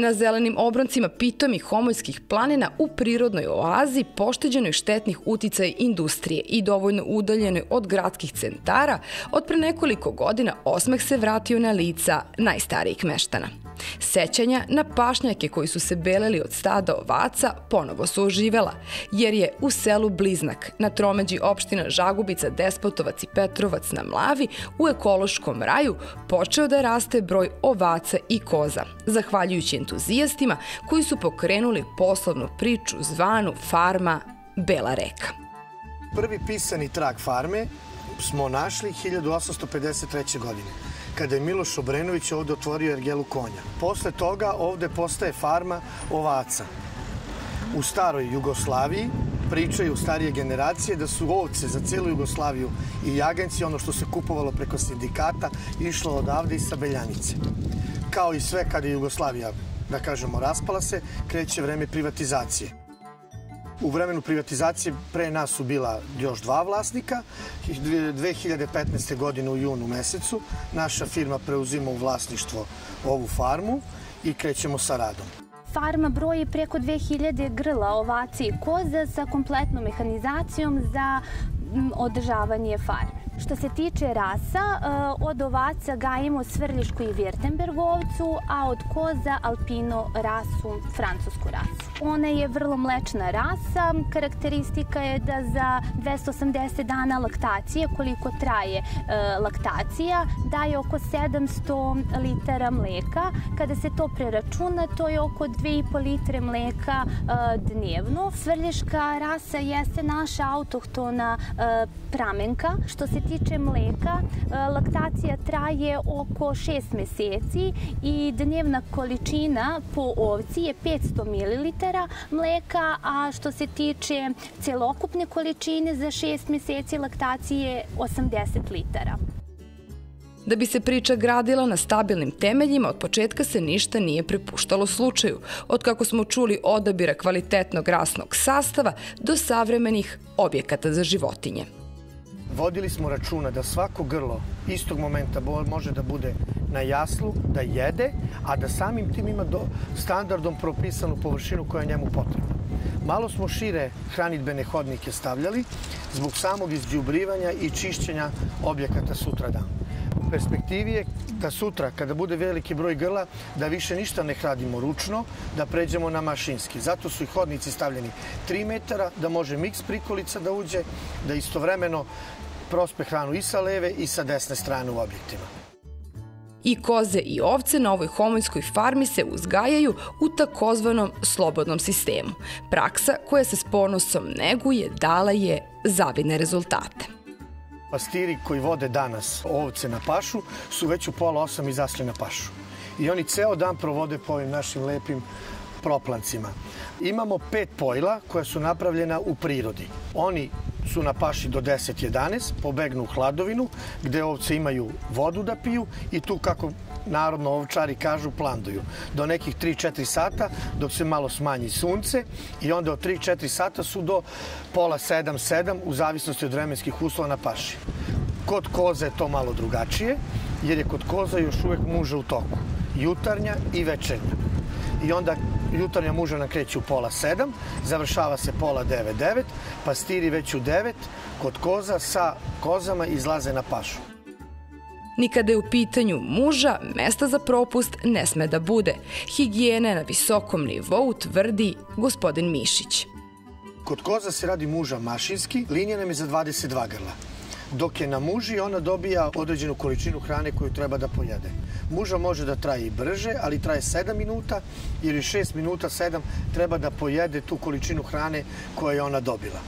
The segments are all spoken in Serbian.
Na zelenim obroncima pitomih homoljskih planina u prirodnoj oazi pošteđenoj štetnih uticaja industrije i dovoljno udaljenoj od gradskih centara, od pre nekoliko godina osmeh se vratio na lica najstarijih meštana. Sećanja na pašnjake koji su se beleli od stada ovaca ponovo su oživela, jer je u selu Bliznak, na tromeđi opština Žagubica, Despotovac i Petrovac na Mlavi, u ekološkom raju počeo da raste broj ovaca i koza, zahvaljujući entuzijastima koji su pokrenuli poslovnu priču zvanu Farma Bela reka. Prvi pisani trag farme smo našli 1853. godine kada je Miloš Obrenović ovde otvorio ergelu konja. Posle toga ovde postaje farma ovaca. U staroj Jugoslaviji pričaju starije generacije da su ovce za celu Jugoslaviju i jaganci, ono što se kupovalo preko sindikata, išlo odavde i sa Beljanice. Kao i sve kada je Jugoslavija, da kažemo, raspala se, kreće vreme privatizacije. U vremenu privatizacije pre nas su bila još dva vlasnika. 2015. godine u junu mesecu naša firma preuzima u vlasništvo ovu farmu i krećemo sa radom. Farma broji preko 2000 grla ovaci i koza sa kompletnom mehanizacijom za održavanje farme. Što se tiče rasa, e, od ovaca gajimo Svrljišku i Virtembergovcu, a od koza Alpino rasu, francusku rasu. Ona je vrlo mlečna rasa, karakteristika je da za 280 dana laktacije, koliko traje e, laktacija, daje oko 700 litara mleka. Kada se to preračuna, to je oko 2,5 litre mleka e, dnevno. Svrljiška rasa jeste naša autohtona pramenka. Što se tiče mleka, e, laktacija traje oko 6 meseci i dnevna količina po ovci je 500 ml mleka, a što se tiče celokupne količine za 6 meseci laktacije 80 litara. Da bi se priča gradila na stabilnim temeljima, od početka se ništa nije prepuštalo slučaju, od kako smo čuli odabira kvalitetnog rasnog sastava do savremenih objekata za životinje vodili smo računa da svako grlo istog momenta može da bude na jaslu, da jede, a da samim tim ima do, standardom propisanu površinu koja je njemu potrebna. Malo smo šire hranitbene hodnike stavljali zbog samog izđubrivanja i čišćenja objekata sutra dan. Perspektivi je da sutra, kada bude veliki broj grla, da više ništa ne hradimo ručno, da pređemo na mašinski. Zato su i hodnici stavljeni 3 metara, da može miks prikolica da uđe, da istovremeno prospe hranu i sa leve i sa desne strane u objektima. I koze i ovce na ovoj homonjskoj farmi se uzgajaju u takozvanom slobodnom sistemu. Praksa koja se s ponosom neguje dala je zavidne rezultate. Pastiri koji vode danas ovce na pašu su već u pola osam izašli na pašu. I oni ceo dan provode po ovim našim lepim proplancima. Imamo pet pojla koja su napravljena u prirodi. Oni su na paši do 10-11, pobegnu u hladovinu, gde ovce imaju vodu da piju i tu, kako narodno ovčari kažu, planduju. Do nekih 3-4 sata, dok se malo smanji sunce i onda od 3-4 sata su do pola 7-7, u zavisnosti od vremenskih uslova na paši. Kod koza je to malo drugačije, jer je kod koza još uvek muža u toku. Jutarnja i večernja. I onda jutarnja mužana kreće u pola sedam, završava se pola devet, devet, pastiri već u devet, kod koza sa kozama izlaze na pašu. Nikada je u pitanju muža, mesta za propust ne sme da bude. Higijena je na visokom nivou, tvrdi gospodin Mišić. Kod koza se radi muža mašinski, linija nam je za 22 grla dok je na muži ona dobija određenu količinu hrane koju treba da pojede. Muža može da traje i brže, ali traje 7 minuta ili 6 minuta 7 treba da pojede tu količinu hrane koju je ona dobila.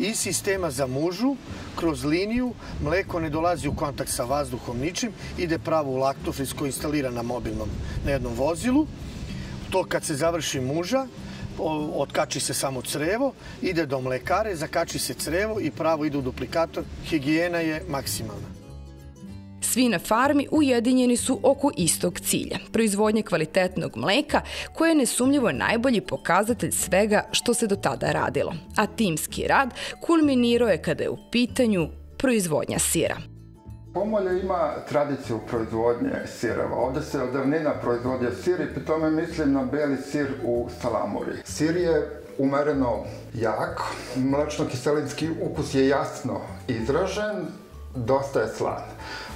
I sistema za mužu, kroz liniju, mleko ne dolazi u kontakt sa vazduhom ničim, ide pravo u laktofriz koji je instaliran na mobilnom, na jednom vozilu. To kad se završi muža, otkači se samo crevo, ide do mlekare, zakači se crevo i pravo ide u duplikator. Higijena je maksimalna. Svi na farmi ujedinjeni su oko istog cilja, proizvodnje kvalitetnog mleka, koje je nesumljivo najbolji pokazatelj svega što se do tada radilo. A timski rad kulminirao je kada je u pitanju proizvodnja sira. Pomolje ima tradiciju proizvodnje sireva. Ovde se od davnina proizvodio sir i pri tome mislim na beli sir u salamuri. Sir je umereno jak, mlečno-kiselinski ukus je jasno izražen, dosta je slan.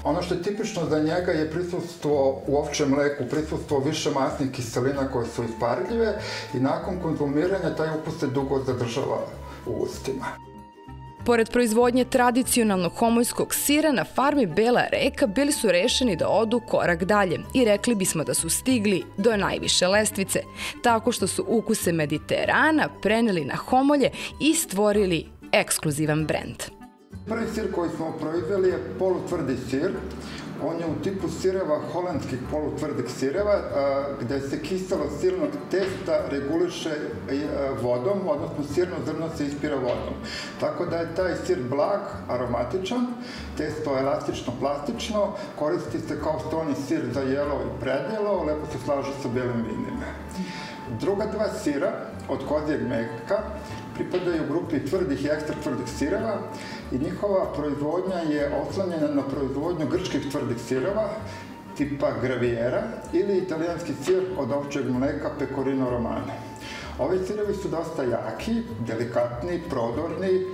Ono što je tipično za njega je prisustvo u ovčem mleku, prisustvo više masnih kiselina koje su isparljive i nakon konzumiranja taj ukus se dugo zadržava u ustima. Pored proizvodnje tradicionalnog homojskog sira na farmi Bela reka bili su rešeni da odu korak dalje i rekli bismo da su stigli do najviše lestvice, tako što su ukuse Mediterana preneli na homolje i stvorili ekskluzivan brend. Prvi sir koji smo proizveli je polutvrdi sir. On je u tipu sireva, holandskih polutvrdih sireva, gde se kiselo sirnog testa reguliše vodom, odnosno sirno zrno se ispira vodom. Tako da je taj sir blag, aromatičan, testo elastično, plastično, koristi se kao stoni sir za jelo i predjelo, lepo se slaže sa belim vinima. Druga dva sira od kozijeg meka pripadaju grupi tvrdih i ekstra tvrdih sireva i njihova proizvodnja je oslanjena na proizvodnju grčkih tvrdih sireva tipa graviera ili italijanski sir od ovčeg mleka pecorino romane. Ovi sirevi su dosta jaki, delikatni, prodorni,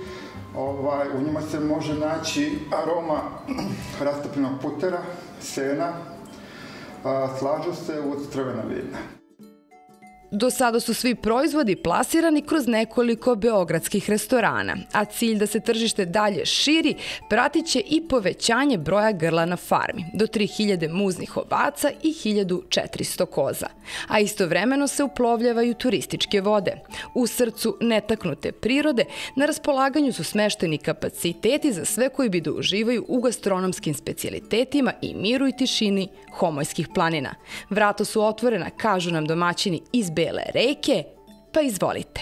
ovaj, u njima se može naći aroma rastopljenog putera, sena, a, slažu se uz crvena vina. Do sada su svi proizvodi plasirani kroz nekoliko beogradskih restorana, a cilj da se tržište dalje širi pratit će i povećanje broja grla na farmi, do 3000 muznih ovaca i 1400 koza. A istovremeno se uplovljavaju turističke vode. U srcu netaknute prirode na raspolaganju su smešteni kapaciteti za sve koji bi da uživaju u gastronomskim specijalitetima i miru i tišini homojskih planina. Vrata su otvorena, kažu nam domaćini iz Bele reke, pa izvolite.